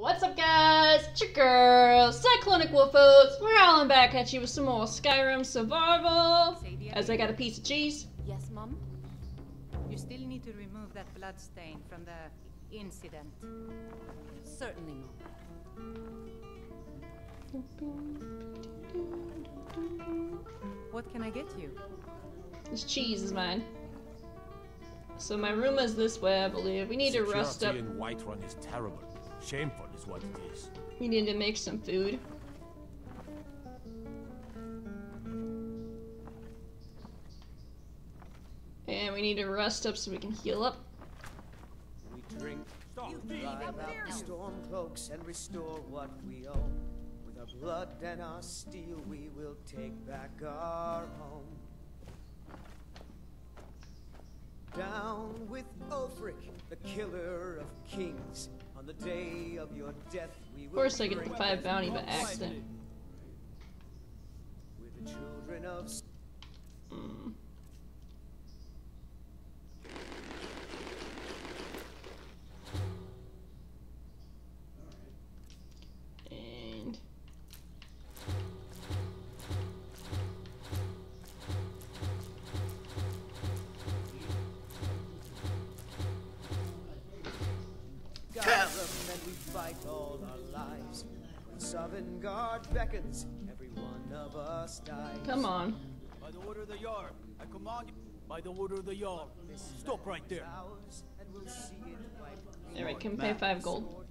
What's up guys? It's your girl, Cyclonic Wolfos. We're all back at you with some more Skyrim Survival. As I got a piece of cheese. Yes, Mom? You still need to remove that blood stain from the incident. Certainly, Mom. What can I get you? This cheese is mine. So my room is this way, I believe. We need Security to rest up. in Whiterun is terrible. Shameful is what it is. We need to make some food. And we need to rest up so we can heal up. We drink, Stop. drive out the storm cloaks and restore what we own. With our blood and our steel, we will take back our home. Down with Ulfric, the killer of kings. On the day of your death, we will. Of course I get the five bounty by accident. We're the children of Mm. Fight all our lives. When Sovngarde beckons, every one of us dies. come on. By the order of the Jarl, I command you. By the order of the Jarl, stop right there. Ours, and we'll it wipe Alright, can pay five gold.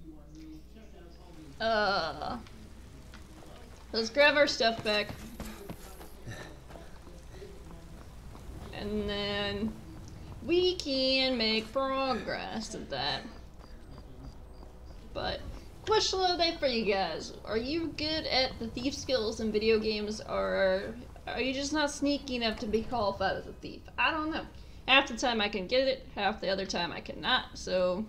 Uh let's grab our stuff back. And then we can make progress at that. But question of the day for you guys. Are you good at the thief skills in video games or are you just not sneaky enough to be qualified as a thief? I don't know. Half the time I can get it, half the other time I cannot, so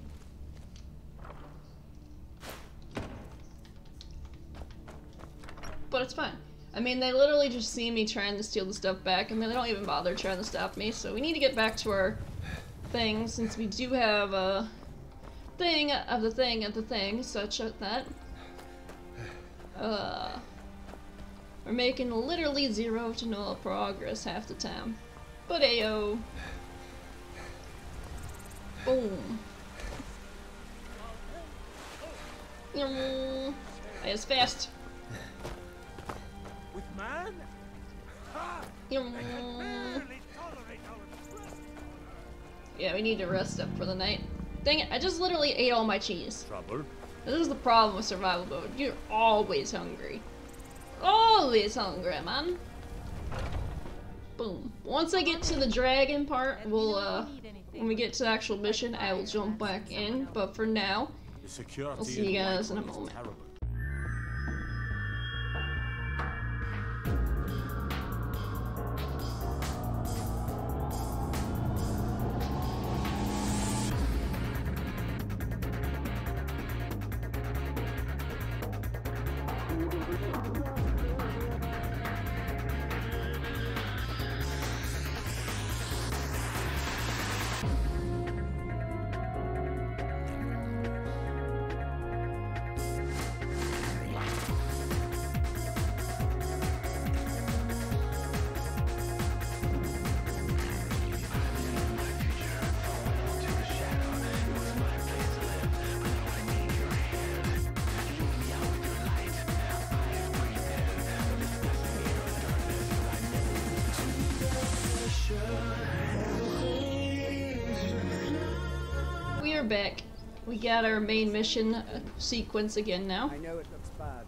but it's fine. I mean, they literally just see me trying to steal the stuff back, and they don't even bother trying to stop me. So we need to get back to our thing, since we do have a thing of the thing of the thing, such that uh, we're making literally zero to no progress half the time. But ayo, boom. Mm, As fast. With man? Mm. Barely tolerate our Yeah, we need to rest up for the night. Dang it, I just literally ate all my cheese. trouble. This is the problem with survival mode. You're always hungry. Always hungry, man. Boom. Once I get to the dragon part, we'll, uh, when we get to the actual mission, I will jump back in. But for now, I'll see you guys in a moment. Terrible. we are back. We got our main mission uh, sequence again now. I know it looks bad.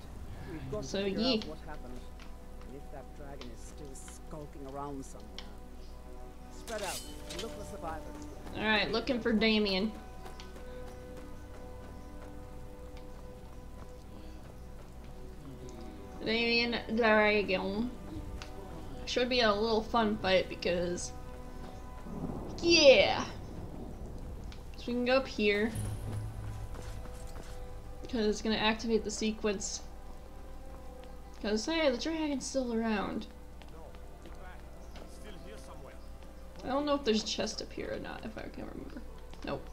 We've got So to figure ye- out what happened. And if that dragon is still skulking around somewhere. Spread out and look for survivors. Alright, looking for Damien. Damien Dragon. Should be a little fun fight because. Yeah! So we can go up here. Because it's gonna activate the sequence. Because, hey, the dragon's still around. I don't know if there's a chest up here or not, if I can remember. Nope.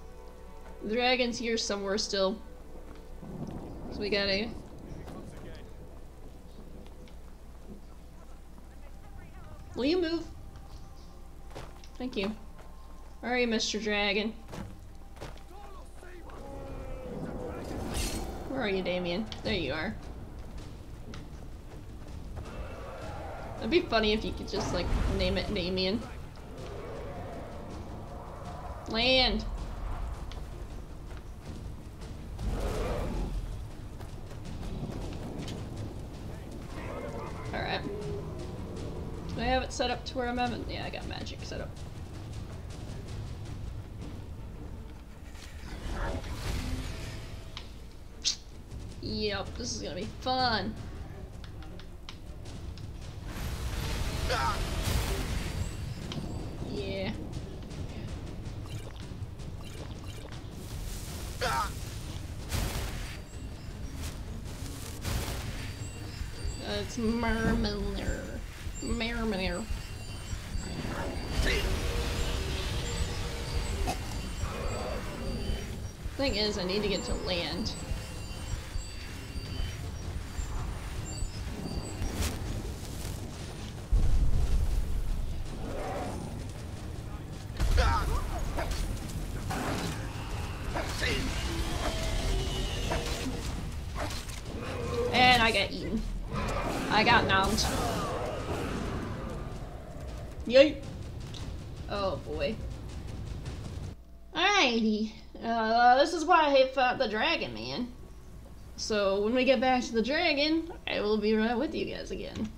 The dragon's here somewhere still. So we gotta. Will you move? Thank you. Alright, Mr. Dragon? Where are you, Damien? There you are. It'd be funny if you could just, like, name it Damien. Land! Alright. Do I have it set up to where I'm at? Yeah, I got magic set up. Yep, this is gonna be fun. Yeah. Mirmulnir. Mirmulnir. Thing is, I need to get to land. Get back to the dragon, I will be right with you guys again.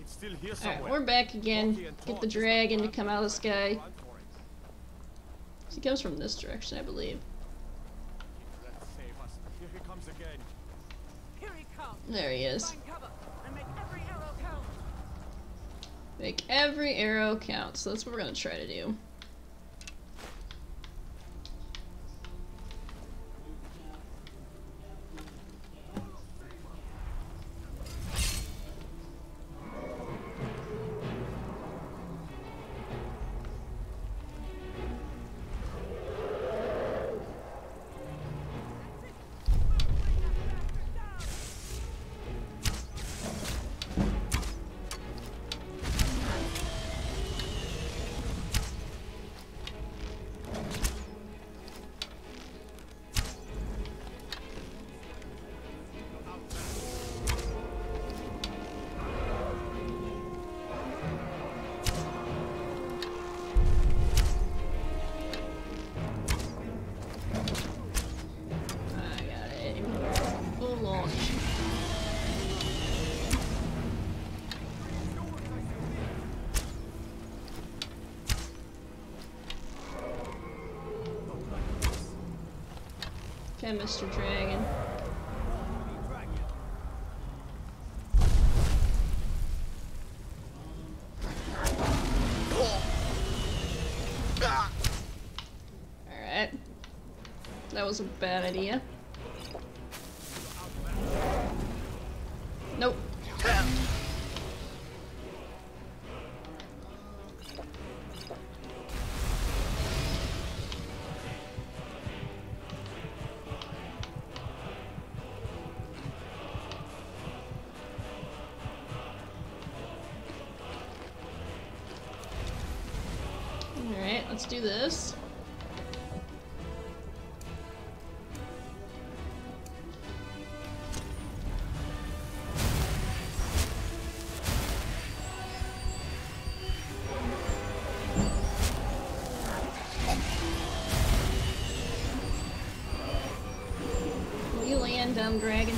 It's still here Alright, we're back again. Get the dragon to come out of the sky. Run for it. He comes from this direction, I believe. Let's save us. Here he comes again. Here he comes. There he is. Find cover and make every arrow count. Make every arrow count, so that's what we're gonna try to do. Mr. Dragon. Alright. That was a bad idea. Let's do this. You land, dumb dragon?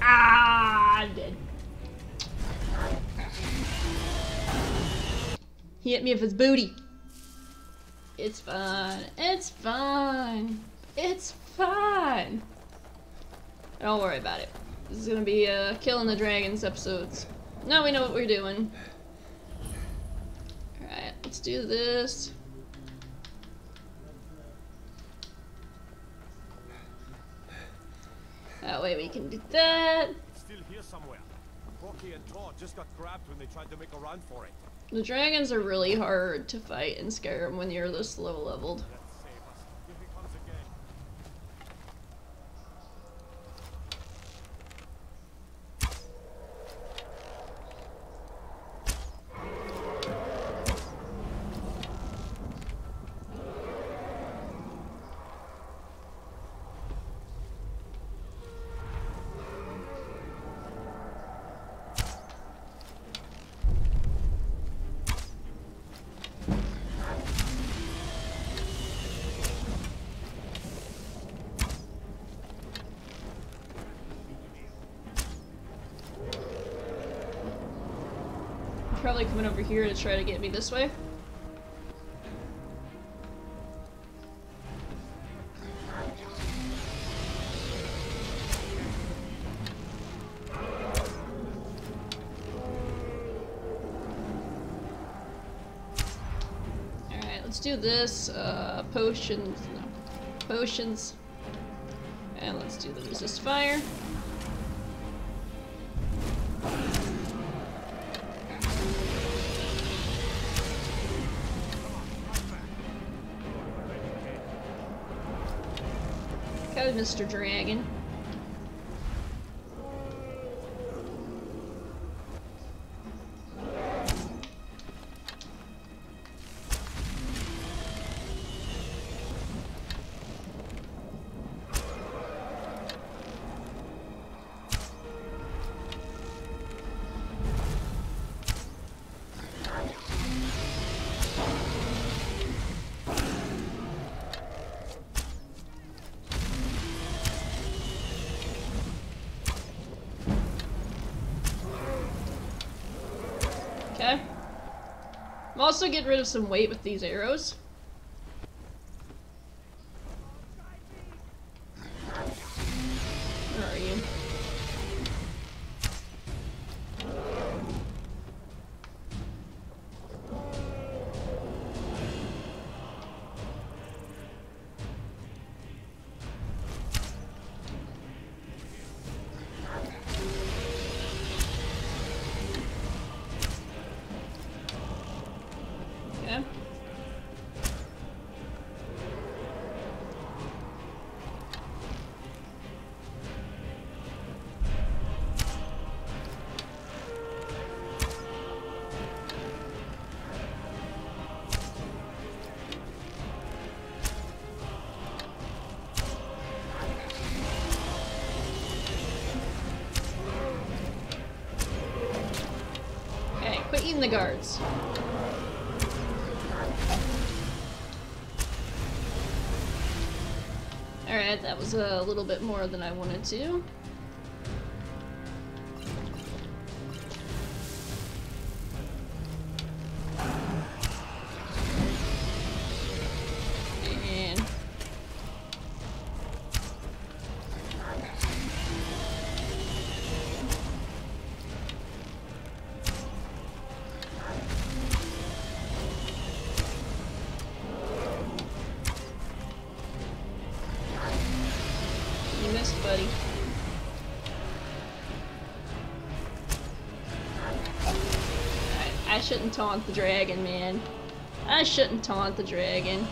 Ah, I'm dead. He hit me with his booty. It's fine. It's fine. It's fine. Don't worry about it. This is gonna be uh, killing the dragons episodes. Now we know what we're doing. Alright, let's do this. That way we can do that. Still here somewhere. Hroki and Tor just got grabbed when they tried to make a run for it. The dragons are really hard to fight and scare them when you're this low leveled. Let's Probably coming over here to try to get me this way. Alright, let's do this. Uh, potions. No. Potions. And let's do the resist fire. Mr. Dragon. Also get rid of some weight with these arrows. Eating the guards. Alright, that was a little bit more than I wanted to. Shouldn't taunt the dragon, man. I shouldn't taunt the dragon.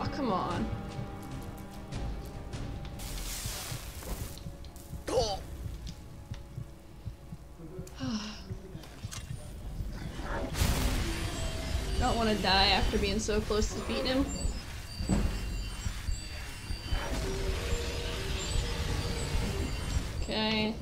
Oh, come on. Die after being so close to beating him. Okay.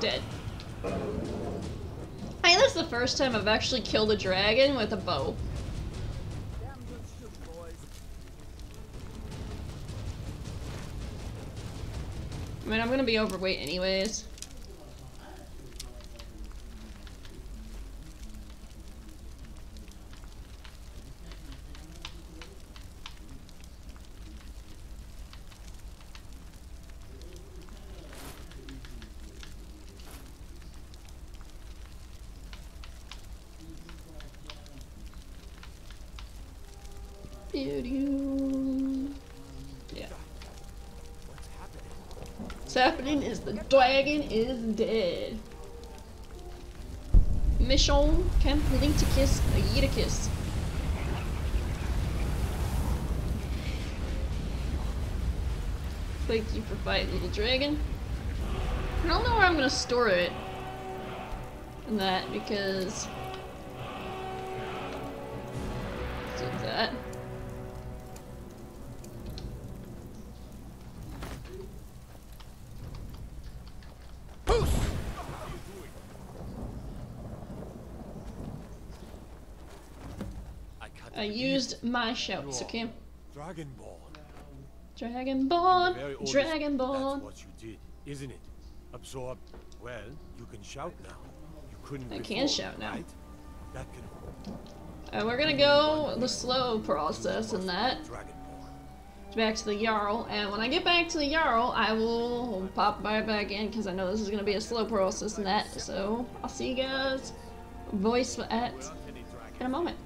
Dead. I think that's the first time I've actually killed a dragon with a bow. Mean, I'm gonna be overweight anyways. What's happening is the dragon is dead. Mission Completicus Aeticus. Thank you for fighting, little dragon. I don't know where I'm gonna store it. In that, because... I can't I believe used my shouts, okay? Dragonborn. Dragonborn, Dragonborn. That's what you did, isn't it? Absorb. Well, you can shout now. You couldn't I before, can shout now. Right? That can Uh, we're gonna go the slow process in that. Back to the Jarl, and when I get back to the Jarl, I will pop right back in because I know this is gonna be a slow process in that. So I'll see you guys voice at in a moment.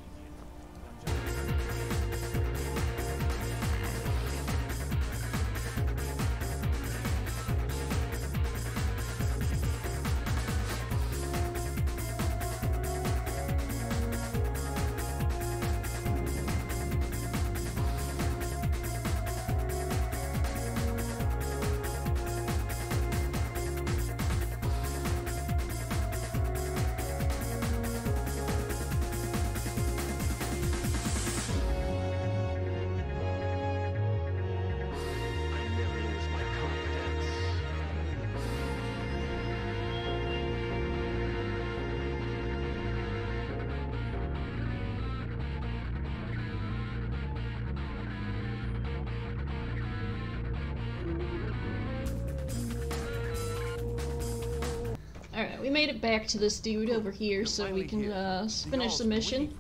Alright, we made it back to this dude over here so we can uh, finish the mission.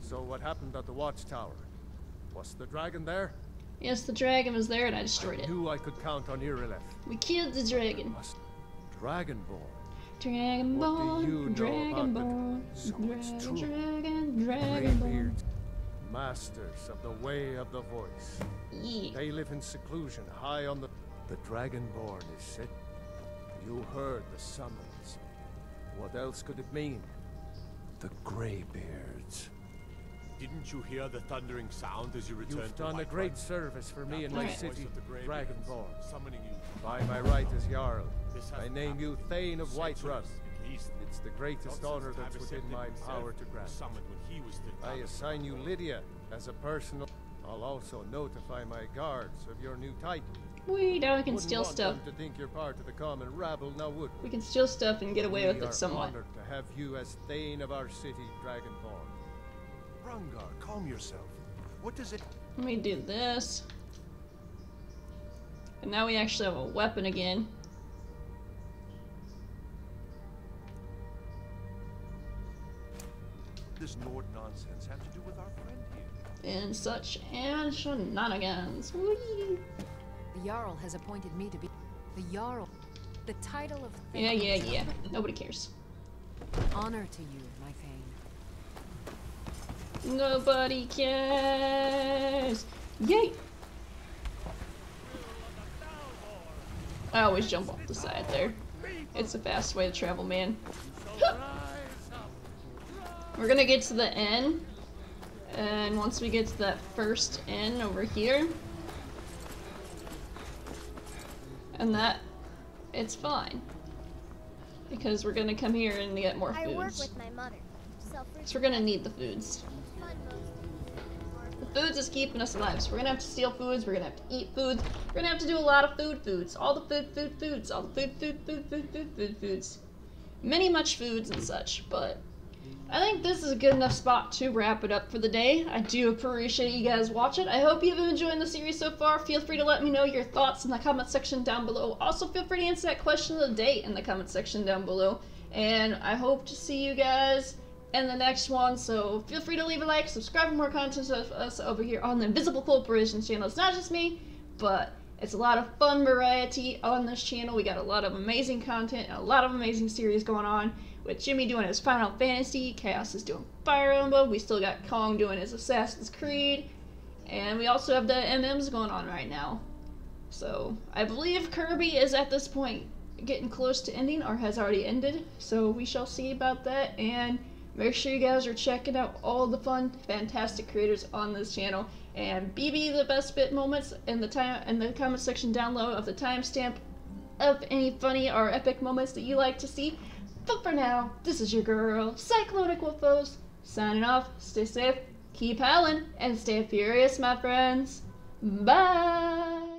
So what happened at the watchtower? Was the dragon there? Yes, the dragon was there and I destroyed it. Knew I could count on Irileth. We killed the dragon. Dragonborn. Dragonborn, Dragonborn, So dragon, dragonborn. Masters of the way of the voice. Yeah. They live in seclusion, high on the. The Dragonborn is set. You heard the summons. What else could it mean? The Greybeards. Didn't you hear the thundering sound as you returned You've to done a Whiterun? great service for me and my city, of the Dragonborn. Summoning you. By my right as Jarl, I name you Thane of centuries, Whiterun. It's the greatest honor that's within my power to grant. When he was still I assign you Lydia as a personal. I'll also notify my guards of your new title. We now we can Wouldn't steal stuff. to think you're part of the common rabble, now would We can steal stuff and get away with we it are somewhat. honored to have you as Thane of our city, Dragonborn. Hrongar, calm yourself. What does it... Let me do this. And now we actually have a weapon again. This Nord nonsense have to do with our friend here? And such and shenanigans. Whee! The Jarl has appointed me to be the Jarl. The title of Yeah, Thane yeah, is yeah. Nobody cares. Honor to you, my Thane. Nobody cares. Yay! I always jump off the side there. It's a fast way to travel, man. We're gonna get to the end And once we get to that first inn over here, and that, it's fine. Because we're gonna come here and get more I work foods. with my mother. So we're gonna need the foods. The foods is keeping us alive, so we're gonna have to steal foods, we're gonna have to eat foods, we're gonna have to do a lot of food foods. All the food, food, foods, all the food, food, food, food, food, food, foods. Many much foods and such, but I think this is a good enough spot to wrap it up for the day. I do appreciate you guys watching. I hope you've been enjoying the series so far. Feel free to let me know your thoughts in the comment section down below. Also, feel free to answer that question of the day in the comment section down below. And I hope to see you guys in the next one. So feel free to leave a like, subscribe for more content of us over here on the Invisible Corporations channel. It's not just me, but it's a lot of fun variety on this channel. We got a lot of amazing content a lot of amazing series going on. With Jimmy doing his Final Fantasy, Chaos is doing Fire Emblem, we still got Kong doing his Assassin's Creed, and we also have the MMs going on right now. So I believe Kirby is at this point getting close to ending or has already ended. So we shall see about that and make sure you guys are checking out all the fun, fantastic creators on this channel. And BB the best bit moments in the time in the comment section down below of the timestamp of any funny or epic moments that you like to see. But for now, this is your girl, Cyclonic Wolfos, signing off. Stay safe, keep howling, and stay furious, my friends. Bye!